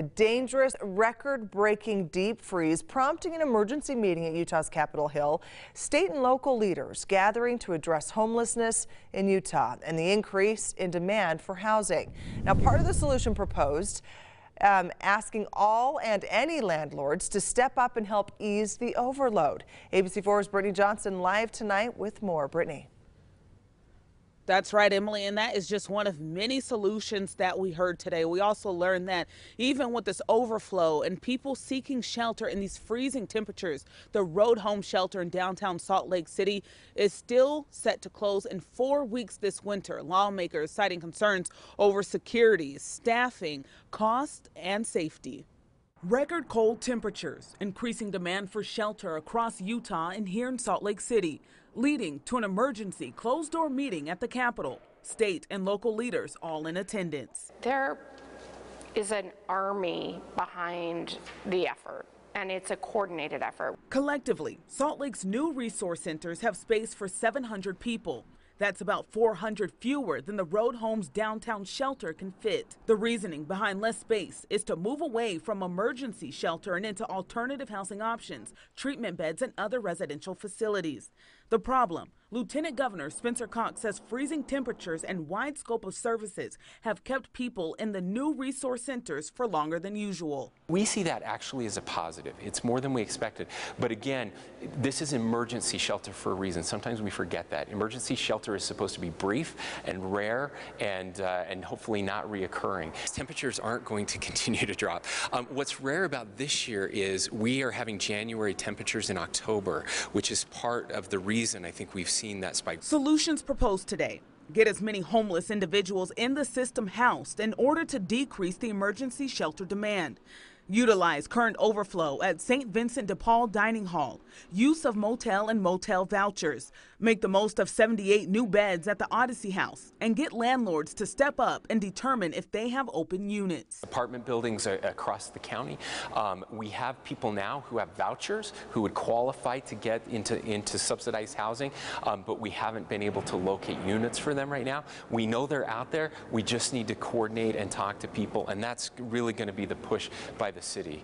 A dangerous, record-breaking deep freeze prompting an emergency meeting at Utah's Capitol Hill. State and local leaders gathering to address homelessness in Utah and the increase in demand for housing. Now, part of the solution proposed um, asking all and any landlords to step up and help ease the overload. ABC4's Brittany Johnson live tonight with more. Brittany. That's right, Emily, and that is just one of many solutions that we heard today. We also learned that even with this overflow and people seeking shelter in these freezing temperatures, the Road Home Shelter in downtown Salt Lake City is still set to close in four weeks this winter. Lawmakers citing concerns over security, staffing, cost, and safety. Record cold temperatures, increasing demand for shelter across Utah and here in Salt Lake City, leading to an emergency closed door meeting at the Capitol. State and local leaders all in attendance. There is an army behind the effort and it's a coordinated effort. Collectively, Salt Lake's new resource centers have space for 700 people. That's about 400 fewer than the Road Home's downtown shelter can fit. The reasoning behind less space is to move away from emergency shelter and into alternative housing options, treatment beds, and other residential facilities. The problem Lieutenant Governor Spencer Cox says freezing temperatures and wide scope of services have kept people in the new resource centers for longer than usual. We see that actually as a positive. It's more than we expected. But again, this is emergency shelter for a reason. Sometimes we forget that. Emergency shelter is supposed to be brief and rare and, uh, and hopefully not reoccurring. Temperatures aren't going to continue to drop. Um, what's rare about this year is we are having January temperatures in October, which is part of the reason I think we've seen that spike. Solutions proposed today get as many homeless individuals in the system housed in order to decrease the emergency shelter demand. Utilize current overflow at St. Vincent de Paul Dining Hall. Use of motel and motel vouchers. Make the most of 78 new beds at the Odyssey House and get landlords to step up and determine if they have open units. Apartment buildings across the county. Um, we have people now who have vouchers who would qualify to get into, into subsidized housing, um, but we haven't been able to locate units for them right now. We know they're out there. We just need to coordinate and talk to people, and that's really going to be the push by the city.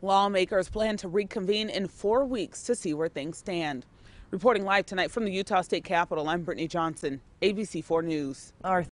Lawmakers plan to reconvene in four weeks to see where things stand. Reporting live tonight from the Utah State Capitol, I'm Brittany Johnson, ABC4 News. Our